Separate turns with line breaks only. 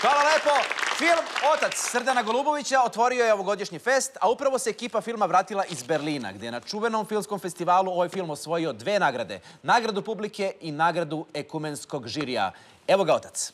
Hvala lepo. Film Otac Srdana Golubovića otvorio je ovogodišnji fest, a upravo se ekipa filma vratila iz Berlina, gdje je na čuvenom filmskom festivalu ovaj film osvojio dve nagrade. Nagradu publike i nagradu ekumenskog žirija. Evo ga Otac.